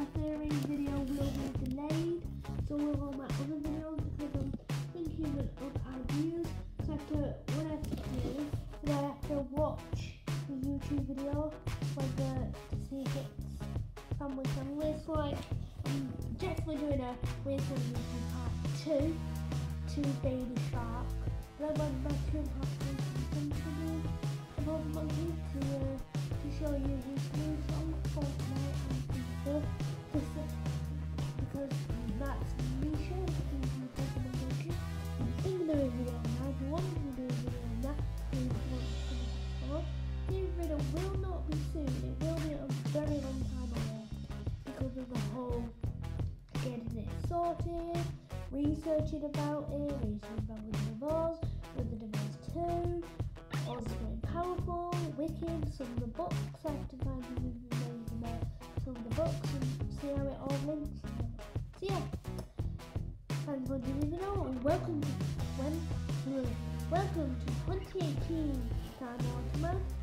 my theory video will be delayed, so will all my other videos because I'm thinking of ideas. So I have to, what I have to do is I have to watch the YouTube video to see if it's family friendly. It's like I'm definitely doing a Weird Animation Part 2 to Baby Shark. Then I went back to Part 2 something about the monkey to, uh, to show you his new song, Fortnite do a video on that, please want to. This video will not be soon. It will be a very long time away because of the whole getting it sorted, researching about it, researching about Wizard of Oz, Wizard of Oz 2, Oz Great Powerful, Wicked, some of the books. I have to find some information about some of the books and see how it all links. So yeah, thanks for watching the video and welcome to welcome to 2018 Time Automatic. Bye.